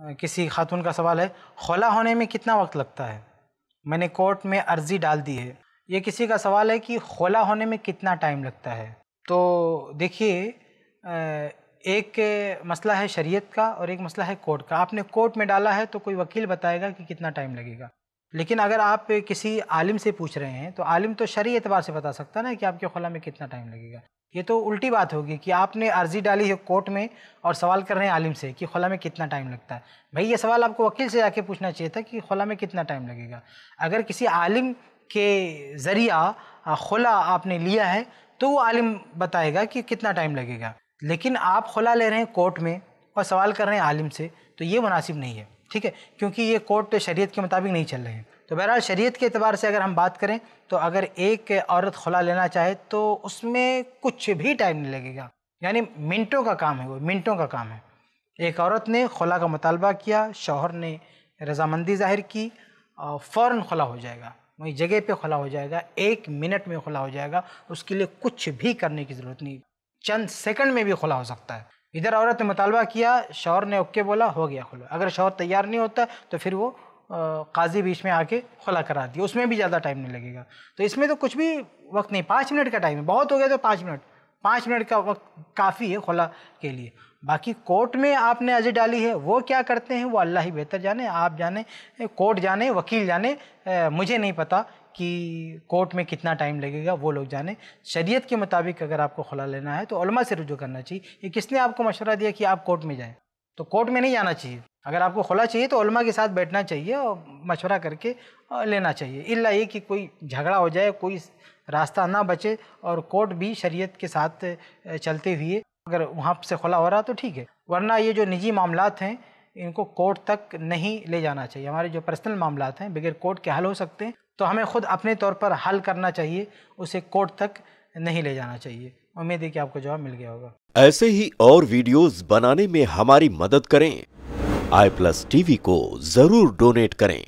किसी खातून का सवाल है, खोला होने में कितना वक्त लगता है? मैंने कोर्ट में अर्ज़ी डाल दी है। ये किसी का सवाल है कि खोला होने में कितना टाइम लगता है? तो देखिए एक मसला है शरीयत का और एक मसला है कोर्ट का। आपने कोर्ट में डाला है तो कोई वकील बताएगा कि कितना टाइम लगेगा। लेकिन अगर आप किसी आलिम से पूछ रहे हैं तो आलिम तो शरी एतबार से बता सकता ना कि आपके खुला में कितना टाइम लगेगा। ये तो उल्टी बात होगी कि आपने अर्जी डाली है कोर्ट में और सवाल कर रहे हैं आलिम से कि खुला में कितना टाइम लगता है। भाई, ये सवाल आपको वकील से जाके पूछना चाहिए था कि खुला में कितना टाइम लगेगा। अगर किसी आलिम के ज़रिया खुला आपने लिया है तो वो आलिम बताएगा कि कितना टाइम लगेगा। लेकिन आप खुला ले रहे हैं कोर्ट में और सवाल कर रहे हैं आलिम से तो ये मुनासिब नहीं है। ठीक है? क्योंकि ये कोर्ट शरीयत के मुताबिक नहीं चल रहे हैं। तो बहरहाल शरीयत के अतबार से अगर हम बात करें तो अगर एक औरत खुला लेना चाहे तो उसमें कुछ भी टाइम नहीं लगेगा। यानी मिनटों का काम है वो, मिनटों का काम है। एक औरत ने खुला का मुतालबा किया, शौहर ने रजामंदी ज़ाहिर की फ़ौर खुला हो जाएगा। वही जगह पे खुला हो जाएगा, एक मिनट में खुला हो जाएगा, उसके लिए कुछ भी करने की ज़रूरत नहीं। चंद सेकंड में भी खुला हो सकता है। इधर औरत ने मुतालबा किया, शौहर ने ओके बोला, हो गया खुला। अगर शौहर तैयार नहीं होता तो फिर वो काजी बीच में आके खुला करा दिया। उसमें भी ज़्यादा टाइम नहीं लगेगा। तो इसमें तो कुछ भी वक्त नहीं, पाँच मिनट का टाइम है। बहुत हो गया तो पाँच मिनट। पाँच मिनट का वक्त काफ़ी है खुला के लिए। बाकी कोर्ट में आपने अर्जी डाली है, वो क्या करते हैं, वो अल्लाह ही बेहतर जाने, आप जाने, कोर्ट जाने, वकील जाने मुझे नहीं पता कि कोर्ट में कितना टाइम लगेगा, वो लोग जाने। शरीयत के मुताबिक अगर आपको खुला लेना है तो से रुजू करना चाहिए ये किसने आपको मशवरा दिया कि आप कोर्ट में जाएँ। तो कोर्ट में नहीं जाना चाहिए। अगर आपको खुला चाहिए तो उलमा के साथ बैठना चाहिए और मशवरा करके लेना चाहिए। इल्ला ये कि कोई झगड़ा हो जाए, कोई रास्ता ना बचे और कोर्ट भी शरीयत के साथ चलते हुए, अगर वहाँ से खुला हो रहा तो ठीक है। वरना ये जो निजी मामला हैं, इनको कोर्ट तक नहीं ले जाना चाहिए। हमारे जो पर्सनल मामला हैं, बगैर कोर्ट के हल हो सकते हैं तो हमें खुद अपने तौर पर हल करना चाहिए, उसे कोर्ट तक नहीं ले जाना चाहिए। उम्मीद है कि आपको जवाब मिल गया होगा। ऐसे ही और वीडियोस बनाने में हमारी मदद करें। आई प्लस टीवी को ज़रूर डोनेट करें।